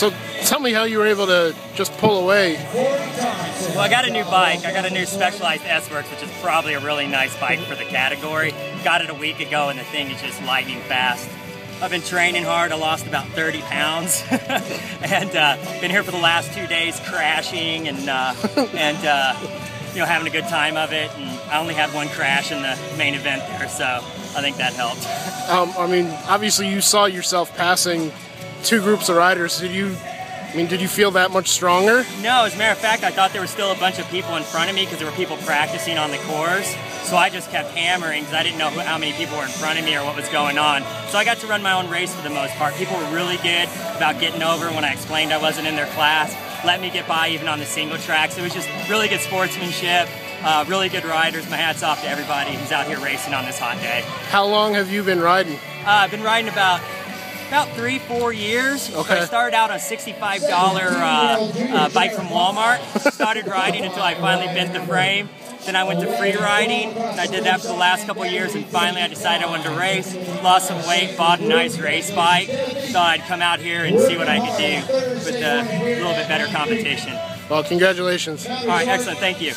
So tell me how you were able to just pull away. Well, I got a new bike. I got a new Specialized S-Works, which is probably a really nice bike for the category. Got it a week ago, and the thing is just lightning fast. I've been training hard. I lost about 30 pounds, and uh, been here for the last two days crashing and uh, and uh, you know having a good time of it. And I only had one crash in the main event there, so I think that helped. Um, I mean, obviously you saw yourself passing two groups of riders. Did you? I mean, did you feel that much stronger? No, as a matter of fact, I thought there were still a bunch of people in front of me because there were people practicing on the course. So I just kept hammering because I didn't know who, how many people were in front of me or what was going on. So I got to run my own race for the most part. People were really good about getting over when I explained I wasn't in their class. Let me get by even on the single tracks. It was just really good sportsmanship. Uh, really good riders. My hat's off to everybody who's out here racing on this hot day. How long have you been riding? Uh, I've been riding about about three, four years. Okay. I started out on a $65 uh, uh, bike from Walmart. Started riding until I finally bent the frame. Then I went to free riding, and I did that for the last couple of years, and finally I decided I wanted to race. Lost some weight, bought a nice race bike. Thought I'd come out here and see what I could do with a little bit better competition. Well, congratulations. All right, excellent, thank you.